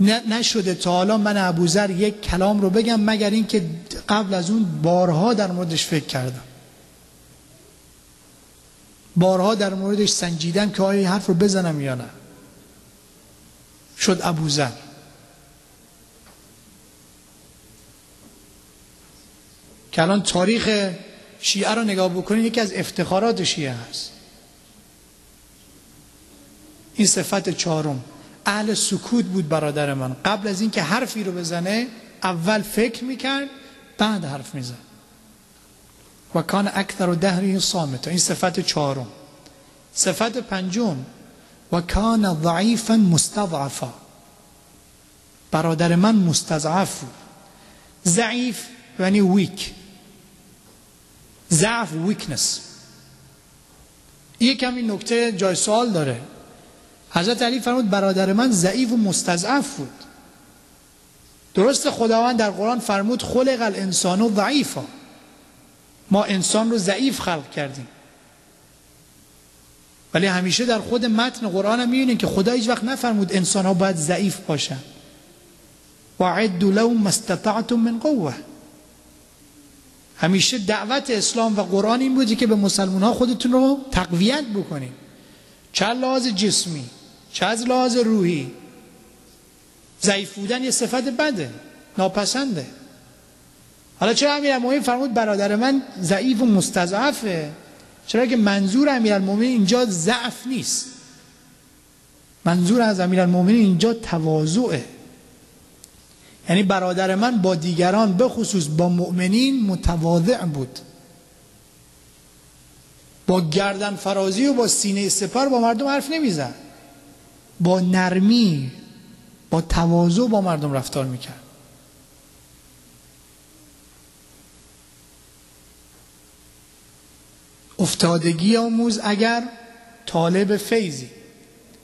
نشده تا حالا من ابوذر یک کلام رو بگم مگر اینکه قبل از اون بارها در موردش فکر کردم. بارها در موردش سنجیدم که آیا حرف رو بزنم یا نه. شد ابوذر که الان تاریخ شیعه رو نگاه بکنید یکی از افتخارات شیعه هست. این صفت چهارم. اهل سکوت بود برادر من. قبل از اینکه حرفی رو بزنه اول فکر می‌کرد بعد حرف میزن و کان اکثر دهری صامت. این صفت چهارم. صفت پنجم. و کان ضعیفا مستضعفا. برادر من مستضعف ضعیف یعنی ویک ضعف ویکنس یک کمی نکته جای سوال داره. حضرت علی فرمود برادر من ضعیف و مستضعف بود. درست خداوند در قرآن فرمود خلق الانسان و ضعیفا. ما انسان رو ضعیف خلق کردیم. ولی همیشه در خود متن قرآن هم می‌بینیم که خدا هیچ وقت نفرمود انسان ها باید ضعیف باشن. و عد لهم استطعتم من قوه همیشه دعوت اسلام و قرآن این بودی که به مسلمان ها خودتون رو تقویت بکنید چه لحاظ جسمی چه از لحاظ روحی؟ ضعیف بودن یه صفت بده ناپسنده. حالا چرا المومنین فرمود برادر من ضعیف و مستضعفه؟ چرا که منظور امیرالمومنین اینجا ضعف نیست؟ منظور از امیرالمومنین اینجا تواضعه. یعنی برادر من با دیگران به خصوص با مؤمنین متواضع بود. با گردن فرازی و با سینه سپر با مردم حرف نمی‌زد. با نرمی با تواضع با مردم رفتار می‌کرد. افتادگی آموز اگر طالب فیضی.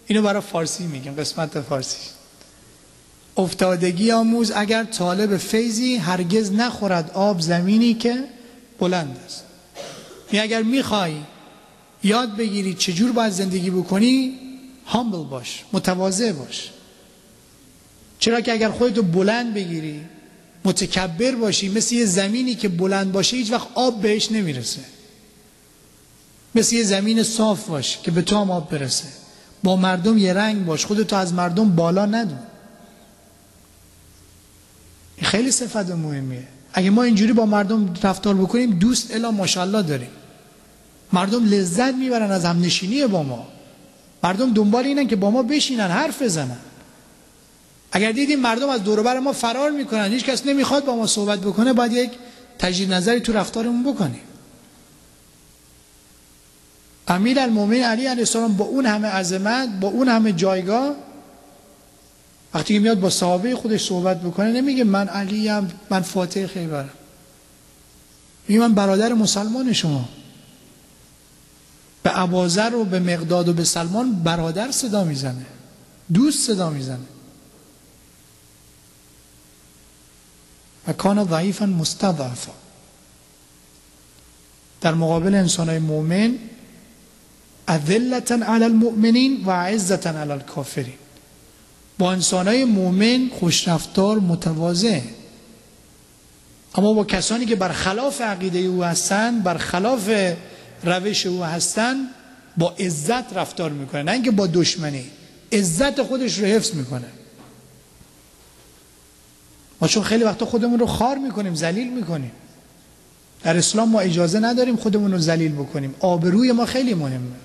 اینو برای فارسی میگم قسمت فارسی. افتادگی آموز اگر طالب فیضی هرگز نخورد آب زمینی که بلند است. می اگر می‌خوای یاد بگیری چجور باید زندگی بکنی هامبل باش متواضع باش. چرا که اگر خودتو بلند بگیری متکبر باشی مثل یه زمینی که بلند باشه هیچ وقت آب بهش نمی‌رسه. مثل یه زمین صاف باش که به تو هم آب برسه. با مردم یه رنگ باش خودتو از مردم بالا ندون این خیلی صفت مهمیه. اگه ما اینجوری با مردم رفتار بکنیم دوست الا ماشاءالله داریم. مردم لذت می‌برن از همنشینی با ما. مردم دنبال اینن که با ما بشینن حرف بزنن. اگر دیدیم مردم از دوربر ما فرار می‌کنن هیچ کس نمی‌خواد با ما صحبت بکنه باید یک تجدید نظری تو رفتارمون بکنیم. امیر المومن علی علیه السلام با اون همه عظمت با اون همه جایگاه وقتی که میاد با صحابه خودش صحبت بکنه نمیگه من علیم من فاتح خیبرم. میگه من برادر مسلمان شما. به عبازر و به مقداد و به سلمان برادر صدا می‌زنه. دوست صدا می‌زنه. و کان ضعیفا مستضعفا. در مقابل انسان های مؤمن اذلتا علی المؤمنین و عزتا علی الکافرین. با انسان های مؤمن خوشرفتار متواضع. اما با کسانی که برخلاف عقیده او هستند برخلاف روش او هستن با عزت رفتار می‌کنه نه اینکه با دشمنی. عزت خودش رو حفظ می‌کنه. ما چون خیلی وقتا خودمون رو خار می‌کنیم ذلیل می‌کنیم. در اسلام ما اجازه نداریم خودمون رو ذلیل بکنیم. آبروی ما خیلی مهمه.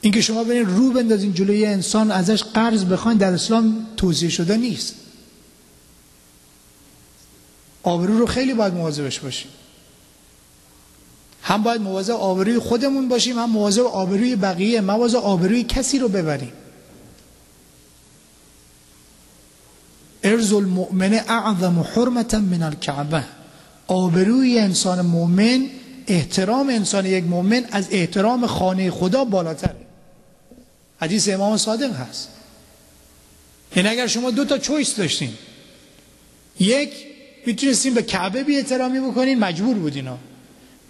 اینکه شما برین رو بندازین جلوی انسان ازش قرض بخواین در اسلام توضیح شده نیست. آبرو رو خیلی باید مواظبش باشیم. هم باید مواظب آبروی خودمون باشیم هم مواظب آبروی بقیه مواظب آبروی کسی رو ببریم. ارز المؤمن اعظم حرمتا من الكعبه آبروی انسان مؤمن احترام انسان یک مؤمن از احترام خانه خدا بالاتره. حدیث امام صادق هست. یعنی اگر شما دو تا چویس داشتین یک می‌تونستین به کعبه بی احترامی بکنین مجبور بودین ها.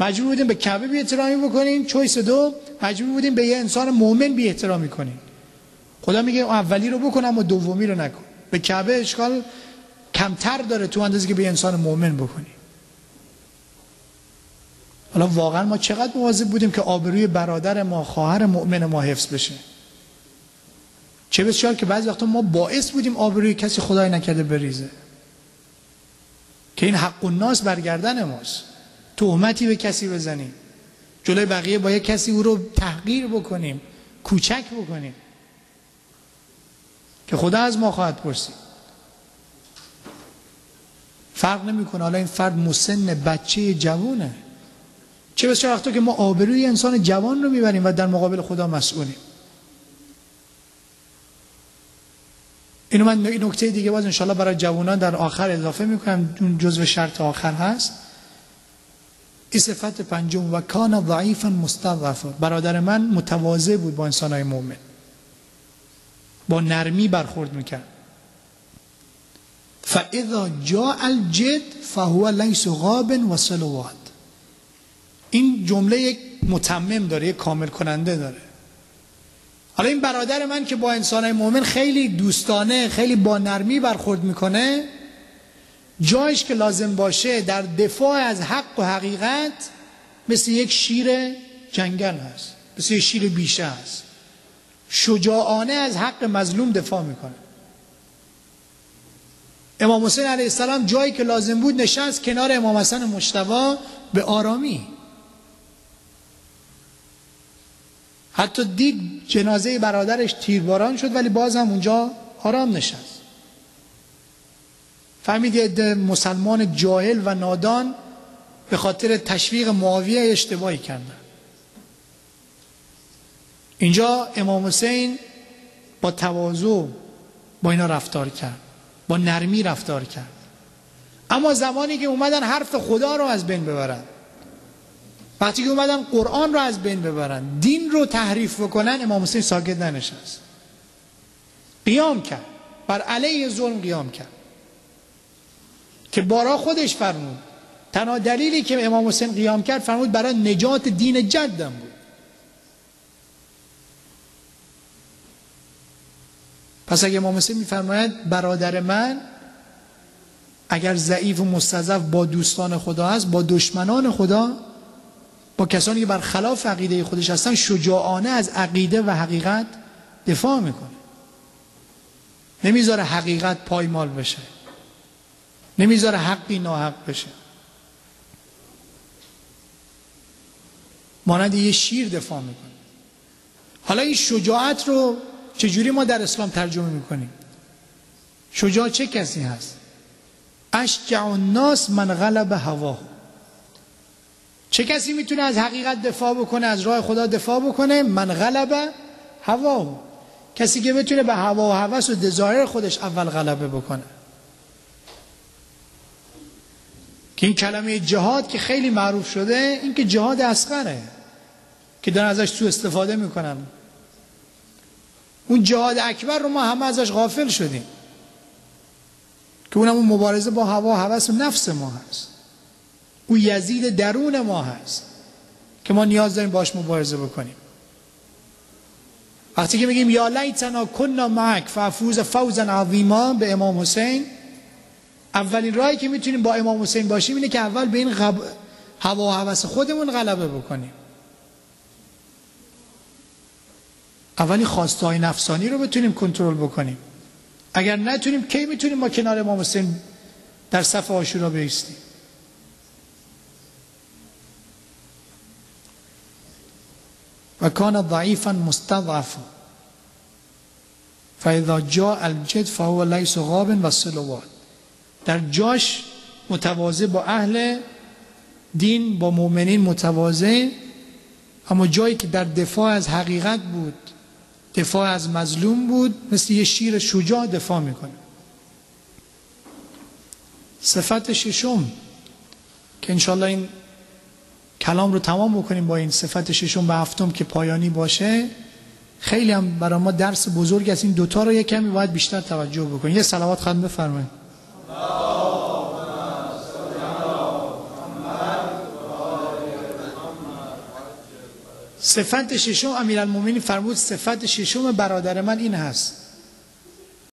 مجبور بودین به کعبه بی احترامی بکنین چویس دو مجبور بودین به یه انسان مؤمن بی احترامی کنین خدا میگه اولی رو بکنم و دومی رو نکن. به کعبه اشکال کمتر داره تو اندازه که به انسان مؤمن بکنی حالا واقعا ما چقدر مواظب بودیم که آبروی برادر ما خواهر مؤمن ما حفظ بشه. چه بسیار که بعضی وقتا ما باعث بودیم آبروی کسی خدای نکرده بریزه. که این حق الناس برگردن ماست. تهمتی به کسی بزنیم. جلوی بقیه با کسی او رو تحقیر بکنیم کوچک بکنیم. که خدا از ما خواهد پرسید. فرق نمی‌کنه حالا این فرد مسن بچه جوونه چه بسیار وقتا که ما آبروی انسان جوان رو می‌بریم و در مقابل خدا مسئولیم. اینو من این نکته دیگه باز انشالله برای جوانان در آخر اضافه می‌کنم. جزو شرط آخر هست. این صفت پنجم و کان ضعیفا مستضعفا. برادر من متواضع بود با انسانهای مؤمن. با نرمی برخورد می‌کرد. فاذا جاء الجد فهو ليس غاب و صلوات. این جمله یک متمم داره یک کامل کننده داره. حالا این برادر من که با انسان مؤمن خیلی دوستانه خیلی با نرمی برخورد می‌کنه جایش که لازم باشه در دفاع از حق و حقیقت مثل یک شیر جنگل هست مثل یک شیر بیشه هست. شجاعانه از حق مظلوم دفاع می‌کنه. امام حسین علیه السلام جایی که لازم بود نشست کنار امام حسن مشتبه به آرامی. حتی دید جنازه برادرش تیرباران شد ولی باز هم اونجا آرام نشست. فهمید یه مسلمان جاهل و نادان به خاطر تشویق معاویه اشتباهی کردن. اینجا امام حسین با تواضع با اینا رفتار کرد با نرمی رفتار کرد. اما زمانی که اومدن حرف خدا رو از بین ببرن وقتی که اومدن قرآن رو از بین ببرن دین رو تحریف بکنن امام حسین ساکت ننشست. قیام کرد. بر علیه ظلم قیام کرد. که بارا خودش فرمود. تنها دلیلی که امام حسین قیام کرد فرمود برای نجات دین جدم بود. پس اگه امام حسین میفرماید برادر من اگر ضعیف و مستضعف با دوستان خدا هست با دشمنان خدا با کسانی که برخلاف عقیده خودش هستن شجاعانه از عقیده و حقیقت دفاع می‌کنه. نمی‌ذاره حقیقت پایمال بشه. نمی‌ذاره حقی ناحق بشه. مانند یه شیر دفاع می‌کنه. حالا این شجاعت رو چجوری ما در اسلام ترجمه می‌کنیم؟ شجاع چه کسی هست؟ اشجع الناس من غلب هواه. چه کسی می‌تونه از حقیقت دفاع بکنه از راه خدا دفاع بکنه؟ من غلب هوا کسی که بتونه به هوا و هوس و دزایر خودش اول غلبه بکنه. که این کلمه جهاد که خیلی معروف شده این که جهاد اسقره که دارن ازش تو استفاده می‌کنن. اون جهاد اکبر رو ما همه ازش غافل شدیم. که اونم اون مبارزه با هوا هوس و نفس ما هست. او یزید درون ما هست. که ما نیاز داریم باش مبارزه بکنیم. وقتی که میگیم یا لیتنا کنا معک فافوز فوزا عظیما به امام حسین اولین راهی که می‌تونیم با امام حسین باشیم اینه که اول به این غب... هوا و هوس خودمون غلبه بکنیم. اولی خواستهای نفسانی رو بتونیم کنترل بکنیم. اگر نتونیم کی می‌تونیم ما کنار امام حسین در صف آشورا بیستیم؟ و کان ضعیفا مستضعفا. فاذا جاء الجد فهو ليس غاب و سلوات. در جاش متواضع با اهل دین با مؤمنین متواضع اما جایی که در دفاع از حقیقت بود دفاع از مظلوم بود مثل یه شیر شجاع دفاع می‌کنه. صفت ششم که انشالله این کلام رو تمام بکنیم با این صفت ششم به هفتم که پایانی باشه. خیلی هم برای ما درس بزرگ است. این دوتا رو یه کمی باید بیشتر توجه بکنیم. یه سلوات خواهد بفرمایید. صفت ششم امیرالمومنین فرمود صفت ششم برادر من این هست.